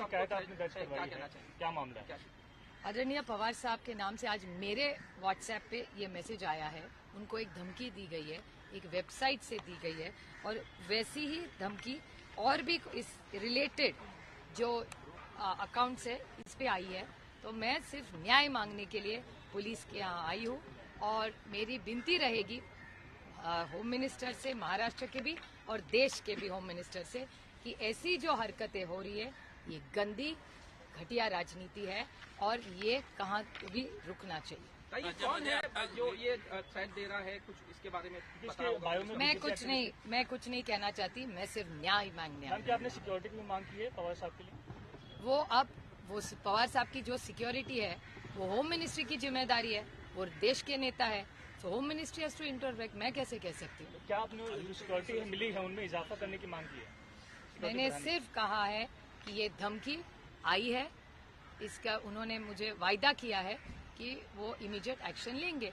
शिकायत आपने दर्ज करवाई है? क्या मामला है? आदरणीय पवार साहब के नाम से आज मेरे व्हाट्सएप पे ये मैसेज आया है। उनको एक धमकी दी गई है एक वेबसाइट से दी गई है। और वैसी ही धमकी और भी इस रिलेटेड जो अकाउंट्स है इस पे आई है। तो मैं सिर्फ़ न्याय मांगने के लिए पुलिस के यहाँ आई हूँ और मेरी विनती रहेगी होम मिनिस्टर से महाराष्ट्र के भी और देश के भी होम मिनिस्टर से कि ऐसी जो हरकतें हो रही है ये गंदी घटिया राजनीति है और ये कहाँ भी रुकना चाहिए। कौन है? जो ये थ्रेट दे रहा है कुछ इसके बारे में बायो में मैं कुछ नहीं मैं कुछ नहीं कहना चाहती मैं सिर्फ़ न्याय मांगने आई आपने सिक्योरिटी की मांग की है पवार साहब के लिए? वो अब वो पवार साहब की जो सिक्योरिटी है वो होम मिनिस्ट्री की ज़िम्मेदारी है वो देश के नेता है। तो home ministry has to interact मैं कैसे कह सकती हूँ? क्या आपने जो सिक्योरिटी मिली है उनमें इजाफा करने की मांग की है? मैंने सिर्फ़ कहा है कि ये धमकी आई है। इसका उन्होंने मुझे वायदा किया है कि वो इमीडिएट एक्शन लेंगे।